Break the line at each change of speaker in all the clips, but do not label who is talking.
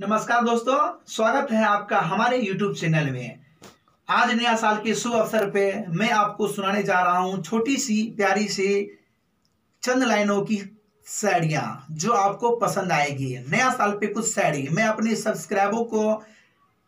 नमस्कार दोस्तों, स्वागत है आपका हमारे YouTube चैनल में। आज नया साल के शुभ अवसर पे मैं आपको सुनाने जा रहा हूँ छोटी सी, प्यारी सी चंद लाइनों की साड़ियाँ जो आपको पसंद आएगी। नया साल पे कुछ साड़ी। मैं अपने सब्सक्राइबरों को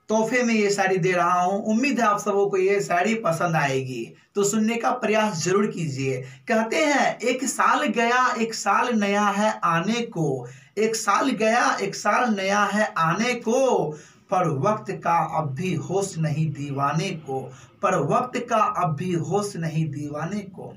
तोहफे में ये साड़ी दे रहा हूँ। उम्मीद है आप सबों को ये साड़ी पसंद आएगी। तो सुनने का प्रयास ज़रूर कीजिए। कहते हैं, एक साल गया, एक साल नया है आने को। एक साल गया, एक साल नया है आने को। पर वक्त का अब भी होश नहीं दीवाने को। पर वक्त का अब भी होश नहीं दीवाने को।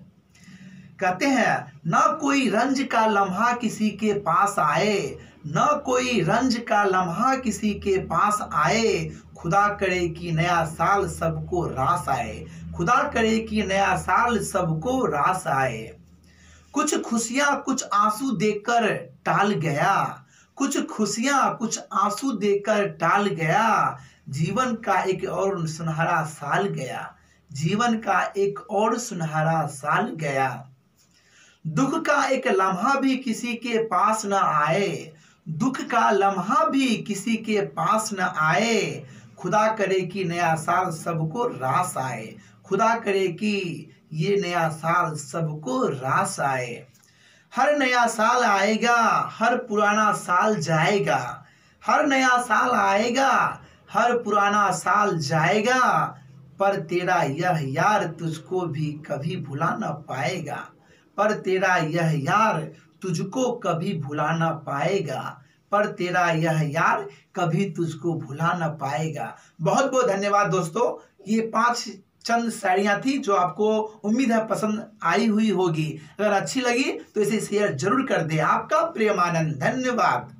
कहते हैं, न कोई रंज का लम्हा किसी के पास आए, न कोई रंज का लम्हा किसी के पास आए, खुदा करे कि नया साल सबको रास आए, खुदा करे कि नया साल सबको रास आए। कुछ खुशियाँ कुछ आँसू देकर टाल गया, कुछ खुशियाँ कुछ आँसू देकर टाल गया, जीवन का एक और सुनहरा साल गया, जीवन का एक और सुनहरा साल गया। दुख का एक लम्हा भी किसी के पास न आए। दुख का लम्हा भी किसी के पास न आए। खुदा करे कि नया साल सबको रास आए। खुदा करे कि ये नया साल सबको रास आए। हर नया साल आएगा, हर पुराना साल जाएगा। हर नया साल आएगा, हर पुराना साल जाएगा। पर तेरा यह यार तुझको भी कभी भुला ना पाएगा। पर तेरा यह यार तुझको कभी भुला न पाएगा। पर तेरा यह यार कभी तुझको भुला ना पाएगा। बहुत बहुत धन्यवाद दोस्तों। ये पाँच चंद साड़ियाँ थी जो आपको उम्मीद है पसंद आई हुई होगी। अगर अच्छी लगी तो इसे शेयर ज़रूर कर दे। आपका प्रेमानंद, धन्यवाद।